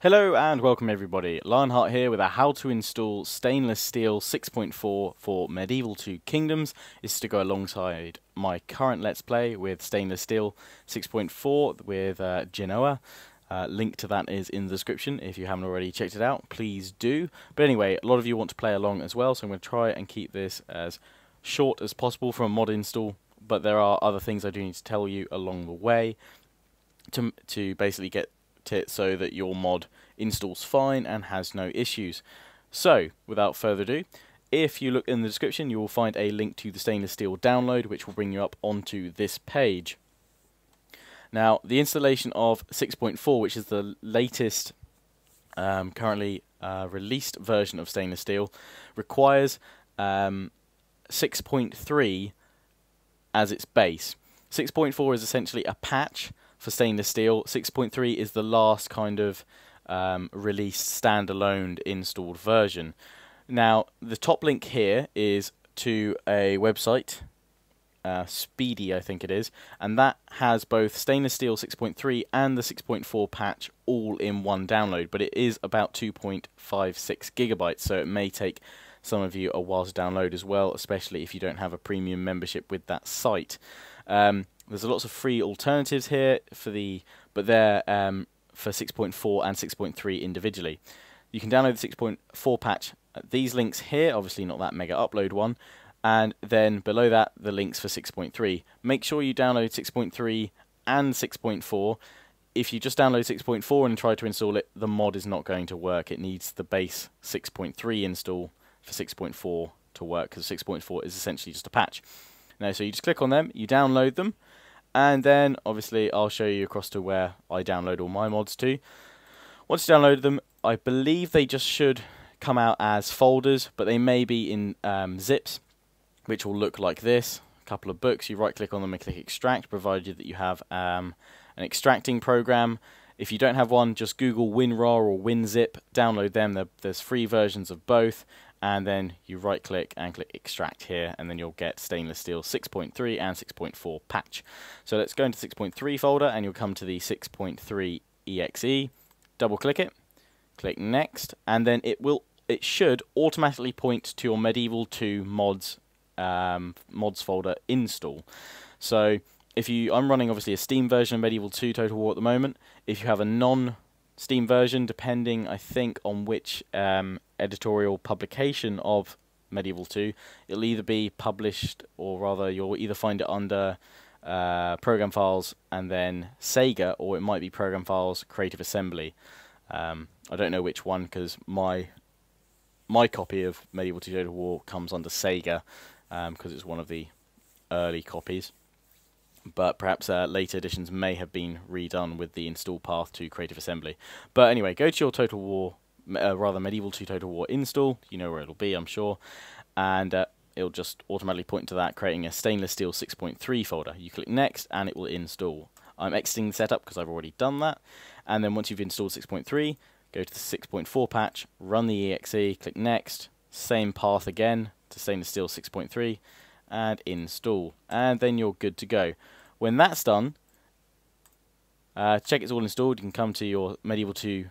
Hello and welcome everybody. Lionheart here with a how to install stainless steel 6.4 for Medieval 2 Kingdoms. This is to go alongside my current Let's Play with stainless steel 6.4 with uh, Genoa. Uh, link to that is in the description if you haven't already checked it out. Please do. But anyway, a lot of you want to play along as well, so I'm going to try and keep this as short as possible for a mod install. But there are other things I do need to tell you along the way to to basically get it so that your mod installs fine and has no issues. So, without further ado, if you look in the description, you will find a link to the stainless steel download, which will bring you up onto this page. Now, the installation of 6.4, which is the latest um, currently uh, released version of stainless steel, requires um, 6.3 as its base. 6.4 is essentially a patch for stainless steel. 6.3 is the last kind of um, released standalone installed version. Now, the top link here is to a website uh, Speedy, I think it is, and that has both stainless steel 6.3 and the 6.4 patch all in one download, but it is about 2.56 gigabytes, so it may take some of you a while to download as well, especially if you don't have a premium membership with that site. Um, there's lots of free alternatives here for the, but they're um, for 6.4 and 6.3 individually. You can download the 6.4 patch. At these links here, obviously not that mega upload one, and then below that the links for 6.3. Make sure you download 6.3 and 6.4. If you just download 6.4 and try to install it, the mod is not going to work. It needs the base 6.3 install for 6.4 to work because 6.4 is essentially just a patch. Now, so you just click on them, you download them, and then obviously I'll show you across to where I download all my mods to. Once you download them, I believe they just should come out as folders, but they may be in um, zips which will look like this. A couple of books, you right click on them and click extract, provided that you have um, an extracting program. If you don't have one, just Google WinRAR or WinZip, download them. There's free versions of both, and then you right click and click extract here, and then you'll get stainless steel 6.3 and 6.4 patch. So let's go into 6.3 folder, and you'll come to the 6.3 exe. Double click it, click next, and then it will it should automatically point to your Medieval 2 mods um, mods folder install. So if you, I'm running obviously a Steam version of Medieval 2 Total War at the moment. If you have a non Steam version, depending I think on which um, editorial publication of Medieval 2, it'll either be published or rather you'll either find it under uh, program files and then Sega, or it might be program files Creative Assembly. Um, I don't know which one because my my copy of Medieval 2 Total War comes under Sega, because um, it's one of the early copies. But perhaps uh, later editions may have been redone with the install path to Creative Assembly. But anyway, go to your Total War, uh, rather Medieval 2 Total War install. You know where it'll be, I'm sure. And uh, it'll just automatically point to that, creating a stainless steel 6.3 folder. You click next and it will install. I'm exiting the setup because I've already done that. And then once you've installed 6.3, go to the 6.4 patch, run the exe, click next, same path again, to stainless steel 6.3 and install and then you're good to go when that's done uh, check it's all installed you can come to your medieval 2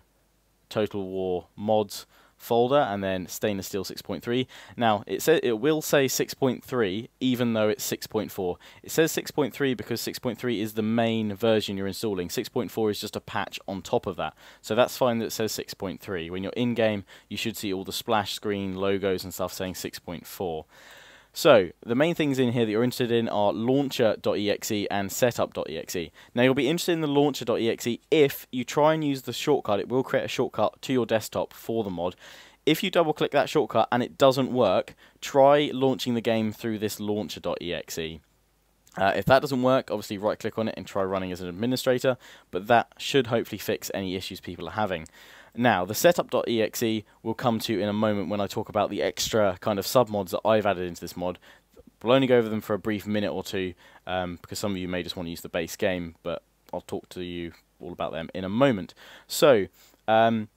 total war mods folder and then stainless steel 6.3 now it says it will say 6.3 even though it's 6.4 it says 6.3 because 6.3 is the main version you're installing. 6.4 is just a patch on top of that. So that's fine that it says 6.3 when you're in game you should see all the splash screen logos and stuff saying 6.4 so, the main things in here that you're interested in are launcher.exe and setup.exe. Now, you'll be interested in the launcher.exe if you try and use the shortcut. It will create a shortcut to your desktop for the mod. If you double click that shortcut and it doesn't work, try launching the game through this launcher.exe. Uh, if that doesn't work, obviously right click on it and try running as an administrator, but that should hopefully fix any issues people are having. Now, the setup.exe will come to in a moment when I talk about the extra kind of submods that I've added into this mod. We'll only go over them for a brief minute or two um, because some of you may just want to use the base game, but I'll talk to you all about them in a moment. So, um,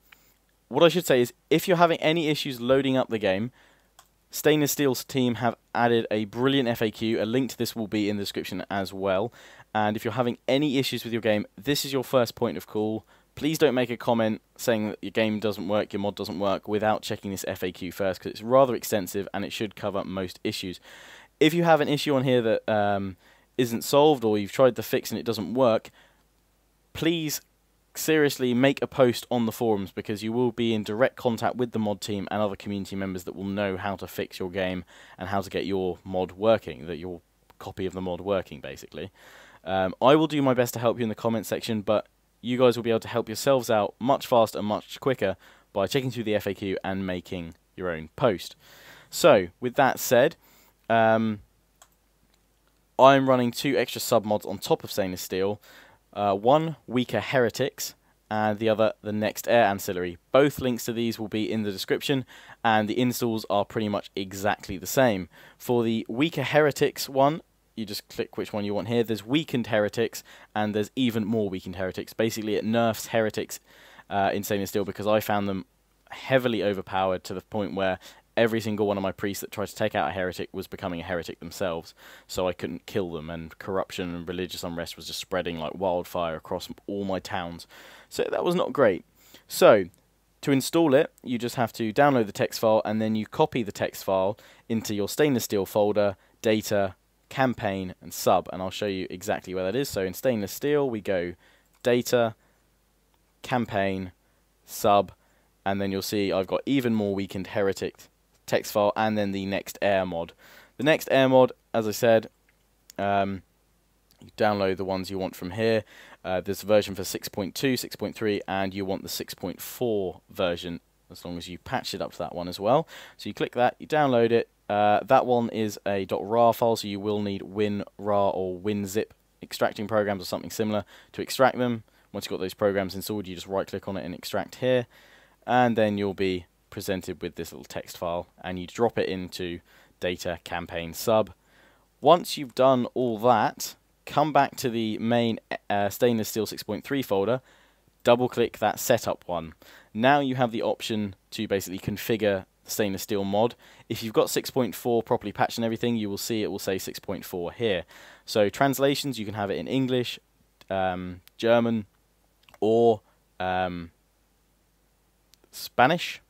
what I should say is if you're having any issues loading up the game, Stainless Steel's team have added a brilliant FAQ. A link to this will be in the description as well. And if you're having any issues with your game, this is your first point of call please don't make a comment saying that your game doesn't work, your mod doesn't work, without checking this FAQ first, because it's rather extensive and it should cover most issues. If you have an issue on here that um, not solved or you've tried the fix and it doesn't work, please seriously make a post on the forums because you will be in direct contact with the mod team and other community members that will know how to fix your game and how to get your mod working, that your copy of the mod working basically. Um, I will do my best to help you in the comment section, but you guys will be able to help yourselves out much faster and much quicker by checking through the FAQ and making your own post. So, with that said, um, I'm running two extra submods on top of Stainless Steel. Uh, one, Weaker Heretics, and the other, the Next Heir Ancillary. Both links to these will be in the description, and the installs are pretty much exactly the same. For the Weaker Heretics one, you just click which one you want here. There's weakened heretics, and there's even more weakened heretics. Basically, it nerfs heretics uh, in stainless steel because I found them heavily overpowered to the point where every single one of my priests that tried to take out a heretic was becoming a heretic themselves, so I couldn't kill them, and corruption and religious unrest was just spreading like wildfire across all my towns. So that was not great. So, to install it, you just have to download the text file, and then you copy the text file into your stainless steel folder, data, campaign, and sub, and I'll show you exactly where that is. So in stainless steel, we go data, campaign, sub, and then you'll see I've got even more weakened heretic text file, and then the next heir mod. The next heir mod, as I said, um, you download the ones you want from here. Uh, there's a version for 6.2, 6.3, and you want the 6.4 version as long as you patch it up to that one as well. So you click that, you download it, uh, that one is a .rar file, so you will need WinRAR or WinZip extracting programs or something similar to extract them. Once you've got those programs installed, you just right-click on it and extract here, and then you'll be presented with this little text file, and you drop it into data campaign sub. Once you've done all that, come back to the main uh, stainless steel 6.3 folder, double-click that setup one. Now you have the option to basically configure stainless steel mod. If you've got 6.4 properly patched and everything, you will see it will say 6.4 here. So translations, you can have it in English, um, German, or um, Spanish.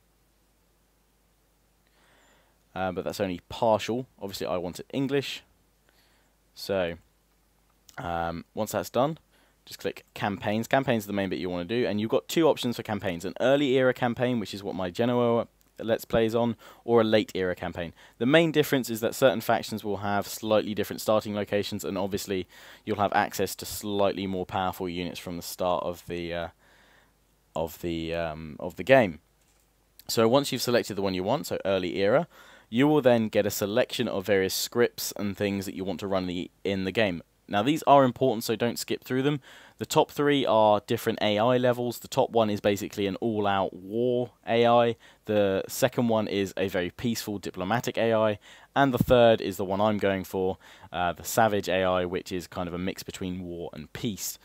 Uh, but that's only partial. Obviously, I want it English. So um, once that's done, just click campaigns. Campaigns are the main bit you want to do, and you've got two options for campaigns: an early era campaign, which is what my Genoa Let's Plays on, or a late era campaign. The main difference is that certain factions will have slightly different starting locations, and obviously you'll have access to slightly more powerful units from the start of the uh, of the um, of the game. So once you've selected the one you want, so early era, you will then get a selection of various scripts and things that you want to run the, in the game. Now these are important, so don't skip through them. The top three are different AI levels. The top one is basically an all-out war AI. The second one is a very peaceful diplomatic AI. And the third is the one I'm going for, uh, the Savage AI, which is kind of a mix between war and peace.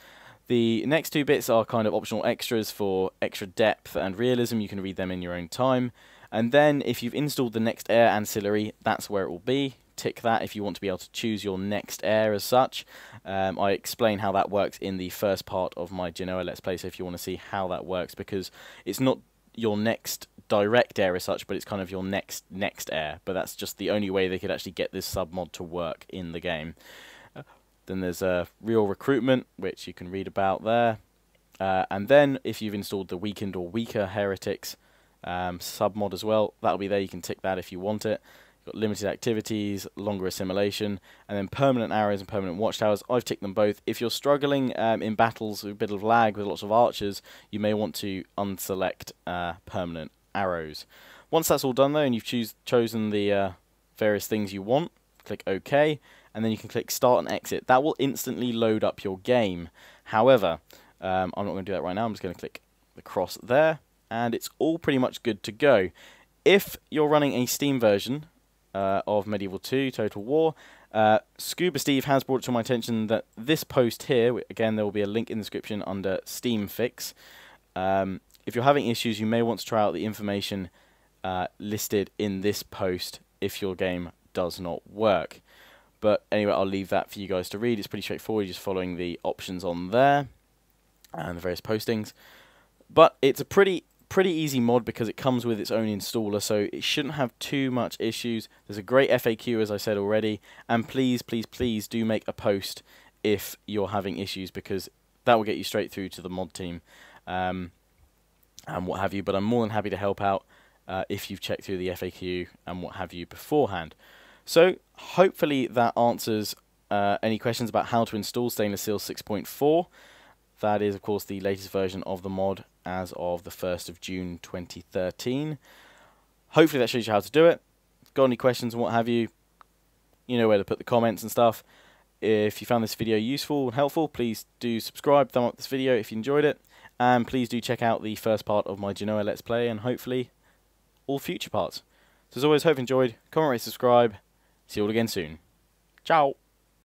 The next two bits are kind of optional extras for extra depth and realism. You can read them in your own time. And then if you've installed the next heir ancillary, that's where it will be tick that if you want to be able to choose your next heir as such. Um, I explain how that works in the first part of my Genoa Let's Play, so if you want to see how that works, because it's not your next direct heir as such, but it's kind of your next next heir. But that's just the only way they could actually get this sub mod to work in the game. Uh, then there's a real recruitment, which you can read about there. Uh, and then if you've installed the weakened or weaker heretics um, sub mod as well, that'll be there. You can tick that if you want it got limited activities, longer assimilation, and then permanent arrows and permanent watchtowers. I've ticked them both. If you're struggling um, in battles with a bit of lag with lots of archers, you may want to unselect uh, permanent arrows. Once that's all done though, and you've choose, chosen the uh, various things you want, click OK, and then you can click Start and Exit. That will instantly load up your game. However, um, I'm not going to do that right now. I'm just going to click the cross there, and it's all pretty much good to go. If you're running a Steam version, uh, of Medieval 2 Total War. Uh, Scuba Steve has brought to my attention that this post here, again, there will be a link in the description under Steam Fix. Um, if you're having issues, you may want to try out the information uh, listed in this post if your game does not work. But anyway, I'll leave that for you guys to read. It's pretty straightforward, just following the options on there and the various postings. but it's a pretty pretty easy mod because it comes with its own installer, so it shouldn't have too much issues. There's a great FAQ, as I said already, and please, please, please do make a post if you're having issues because that will get you straight through to the mod team um, and what have you. But I'm more than happy to help out uh, if you've checked through the FAQ and what have you beforehand. So hopefully that answers uh, any questions about how to install Stainless Steel 6.4. That is, of course, the latest version of the mod as of the 1st of June 2013. Hopefully that shows you how to do it. Got any questions and what have you, you know where to put the comments and stuff. If you found this video useful and helpful, please do subscribe, thumb up this video if you enjoyed it, and please do check out the first part of my Genoa Let's Play, and hopefully all future parts. So as always, hope you enjoyed, comment, rate, subscribe, see you all again soon. Ciao!